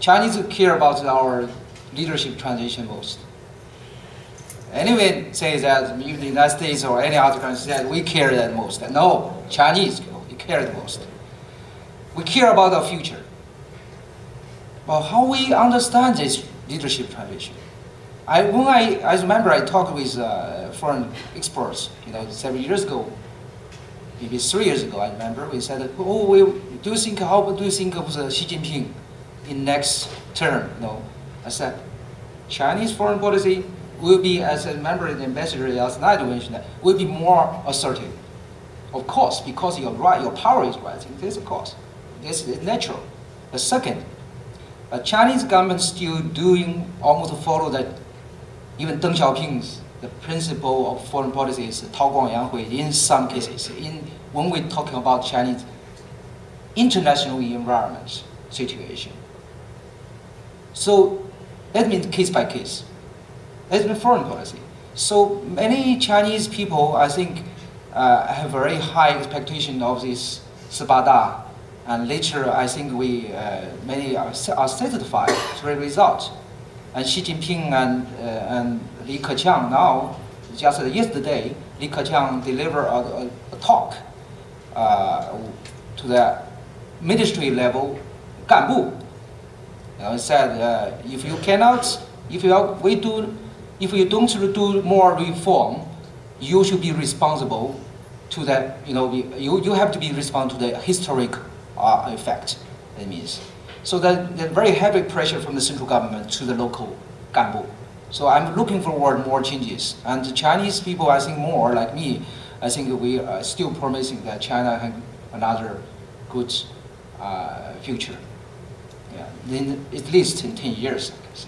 Chinese care about our leadership transition most. Anyone says that the United States or any other country that we care that most. No, Chinese care the most. We care about our future. But how we understand this leadership transition? I, when I, I remember I talked with uh, foreign experts, you know, several years ago, maybe three years ago, I remember, we said, oh, we, do you think, how do you think of uh, Xi Jinping in next term? No, I said, Chinese foreign policy will be, as a member of the ambassador last night mentioned, will be more assertive. Of course, because your right, your power is rising. This, of course, this is natural. The second, the Chinese government still doing almost follow that even Deng Xiaoping's the principle of foreign policy is Tao Guangyang in some cases. In when we're talking about Chinese international environment situation. So that means case by case. That's foreign policy. So many Chinese people, I think, uh, have very high expectation of this Sibada. And later, I think we, uh, many are, are satisfied with the result. And Xi Jinping and, uh, and Li Keqiang now, just yesterday, Li Keqiang delivered a, a, a talk uh, to the ministry level, Ganbu. Uh, said, uh, if you cannot, if you we do if you don't do more reform, you should be responsible to that, you know, you, you have to be responsible to the historic uh, effect, it means. So that there's very heavy pressure from the central government to the local Ganbu. So I'm looking forward more changes. And the Chinese people, I think more like me, I think we are still promising that China has another good uh, future. In, at least in 10 years.